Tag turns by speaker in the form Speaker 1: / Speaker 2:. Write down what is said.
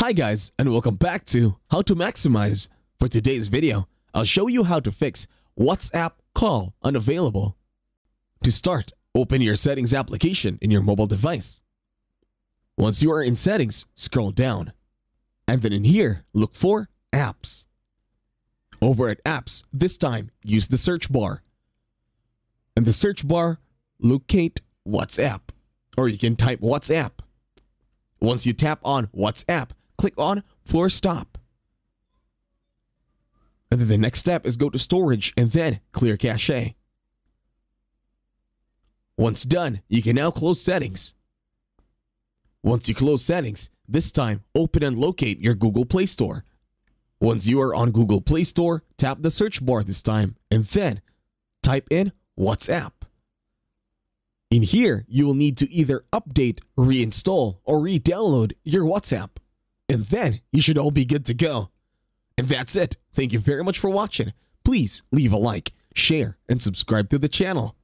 Speaker 1: Hi guys and welcome back to How to Maximize. For today's video, I'll show you how to fix WhatsApp call unavailable. To start, open your settings application in your mobile device. Once you are in settings, scroll down. And then in here, look for apps. Over at apps, this time use the search bar. In the search bar, locate WhatsApp. Or you can type WhatsApp. Once you tap on WhatsApp, click on Force Stop. And then the next step is go to storage and then clear cache. Once done, you can now close settings. Once you close settings, this time open and locate your Google Play Store. Once you are on Google Play Store, tap the search bar this time and then type in WhatsApp. In here, you will need to either update, reinstall, or re-download your WhatsApp. And then you should all be good to go. And that's it. Thank you very much for watching. Please leave a like, share, and subscribe to the channel.